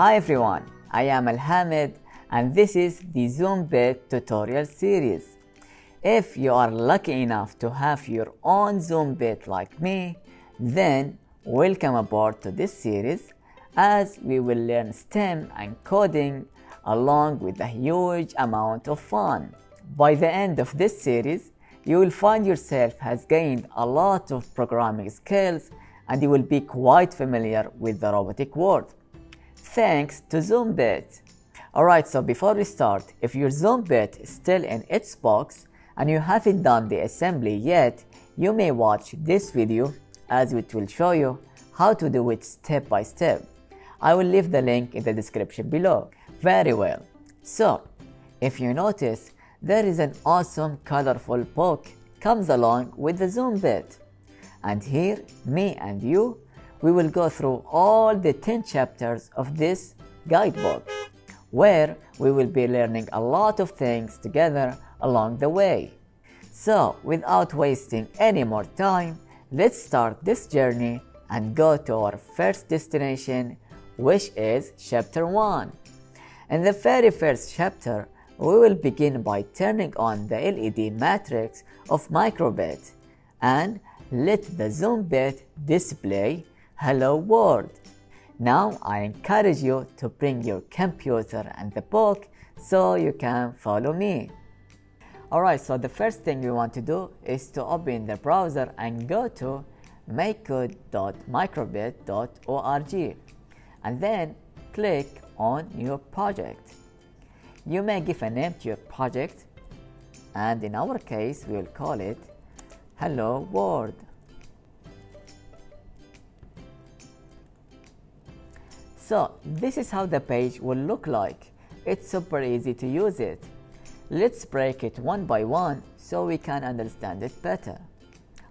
Hi everyone, I am Alhamid and this is the ZoomBit tutorial series. If you are lucky enough to have your own ZoomBit like me, then welcome aboard to this series as we will learn STEM and coding along with a huge amount of fun. By the end of this series, you will find yourself has gained a lot of programming skills and you will be quite familiar with the robotic world thanks to ZoomBit. Alright, so before we start, if your ZoomBit is still in its box and you haven't done the assembly yet, you may watch this video as it will show you how to do it step by step. I will leave the link in the description below. Very well. So, if you notice, there is an awesome colorful book comes along with the ZoomBit. And here, me and you we will go through all the 10 chapters of this guidebook, where we will be learning a lot of things together along the way. So, without wasting any more time, let's start this journey and go to our first destination, which is chapter 1. In the very first chapter, we will begin by turning on the LED matrix of microbit and let the ZoomBit display Hello World. Now I encourage you to bring your computer and the book so you can follow me. Alright, so the first thing we want to do is to open the browser and go to makecode.microbit.org and then click on new project. You may give a name to your project and in our case we will call it Hello World. So this is how the page will look like. It's super easy to use it. Let's break it one by one so we can understand it better.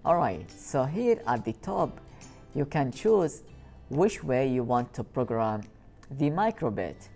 Alright, so here at the top you can choose which way you want to program the microbit.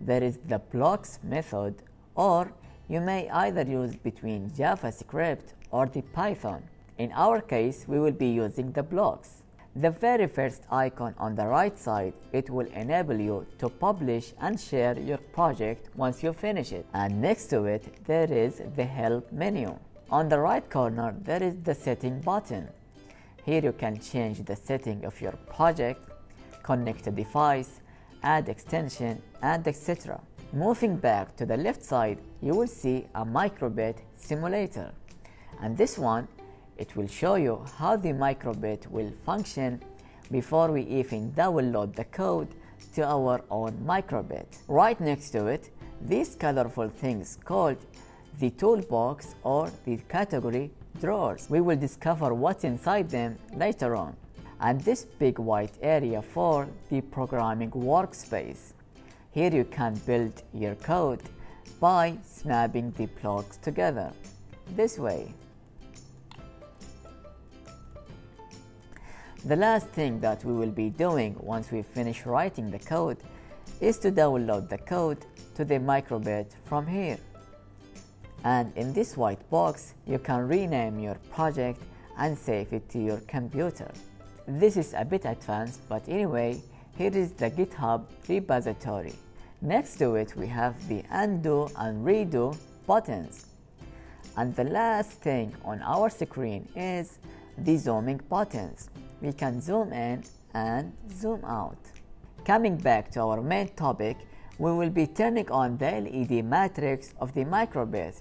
There is the blocks method or you may either use between JavaScript or the Python. In our case, we will be using the blocks. The very first icon on the right side, it will enable you to publish and share your project once you finish it. And next to it, there is the help menu. On the right corner, there is the setting button. Here you can change the setting of your project, connect a device, add extension, and etc. Moving back to the left side, you will see a microbit simulator. And this one it will show you how the microbit will function before we even download the code to our own microbit. Right next to it, these colorful things called the toolbox or the category drawers. We will discover what's inside them later on. And this big white area for the programming workspace. Here you can build your code by snapping the blocks together. This way. The last thing that we will be doing once we finish writing the code is to download the code to the microbit from here. And in this white box, you can rename your project and save it to your computer. This is a bit advanced, but anyway, here is the GitHub repository. Next to it, we have the undo and redo buttons. And the last thing on our screen is the zooming buttons we can zoom in and zoom out. Coming back to our main topic, we will be turning on the LED matrix of the microbit.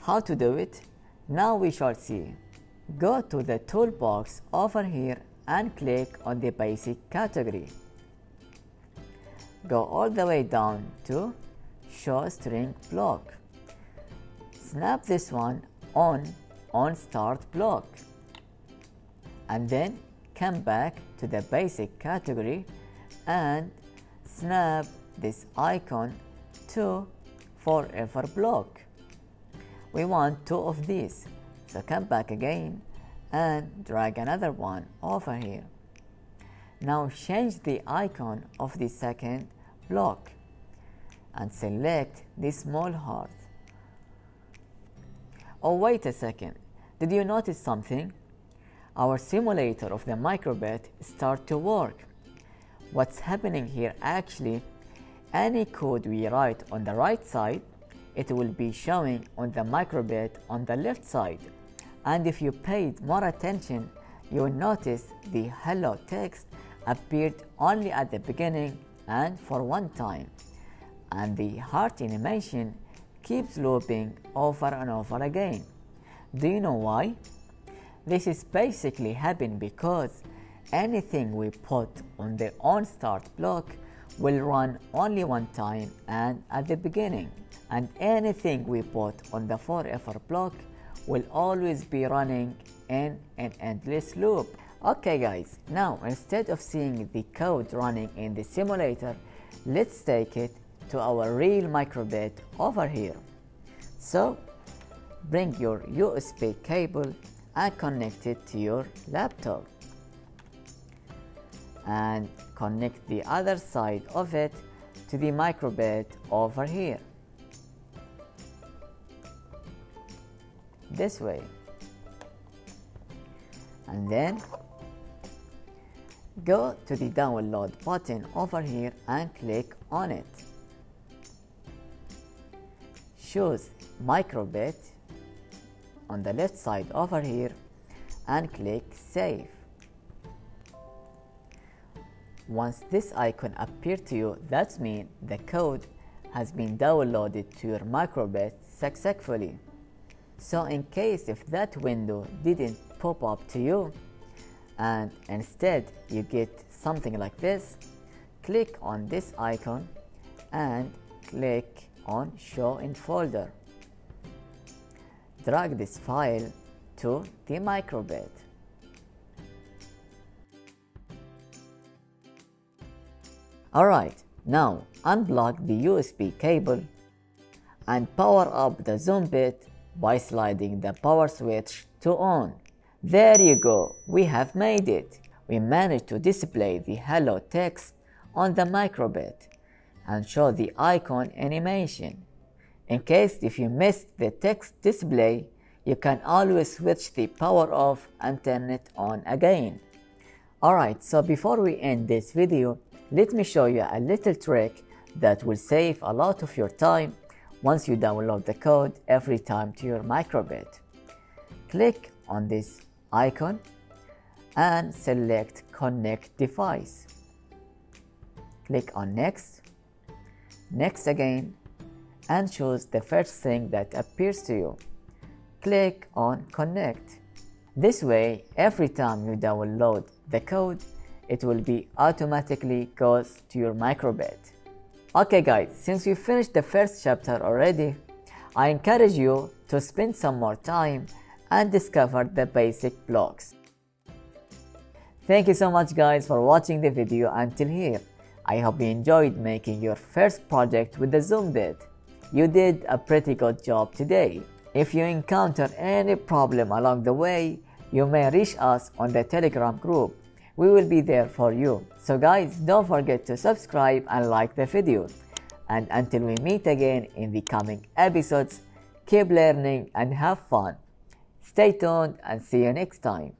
How to do it? Now we shall see. Go to the toolbox over here and click on the basic category. Go all the way down to show string block. Snap this one on on start block and then come back to the basic category and snap this icon to forever uh, block. We want two of these, so come back again and drag another one over here. Now change the icon of the second block and select the small heart. Oh wait a second, did you notice something? Our simulator of the microbit start to work. What's happening here actually any code we write on the right side, it will be showing on the microbit on the left side. And if you paid more attention, you will notice the hello text appeared only at the beginning and for one time. And the heart animation keeps looping over and over again. Do you know why? This is basically happening because anything we put on the on start block will run only one time and at the beginning and anything we put on the forever block will always be running in an endless loop. Okay guys, now instead of seeing the code running in the simulator, let's take it to our real microbit over here. So, bring your USB cable and connect it to your laptop. And connect the other side of it to the microbit over here. This way. And then go to the download button over here and click on it. Choose microbit on the left side over here and click save. Once this icon appears to you, that means the code has been downloaded to your microbit successfully. So in case if that window didn't pop up to you and instead you get something like this, click on this icon and click on show in folder. Drag this file to the microbit. Alright, now unplug the USB cable and power up the zoom bit by sliding the power switch to on. There you go, we have made it. We managed to display the hello text on the microbit and show the icon animation. In case if you missed the text display, you can always switch the power off and turn it on again. Alright, so before we end this video, let me show you a little trick that will save a lot of your time once you download the code every time to your microbit. Click on this icon and select connect device. Click on next, next again and choose the first thing that appears to you. Click on connect. This way, every time you download the code, it will be automatically goes to your microbit. Okay guys, since we finished the first chapter already, I encourage you to spend some more time and discover the basic blocks. Thank you so much guys for watching the video until here. I hope you enjoyed making your first project with the Zoom. You did a pretty good job today. If you encounter any problem along the way, you may reach us on the Telegram group we will be there for you. So guys, don't forget to subscribe and like the video. And until we meet again in the coming episodes, keep learning and have fun. Stay tuned and see you next time.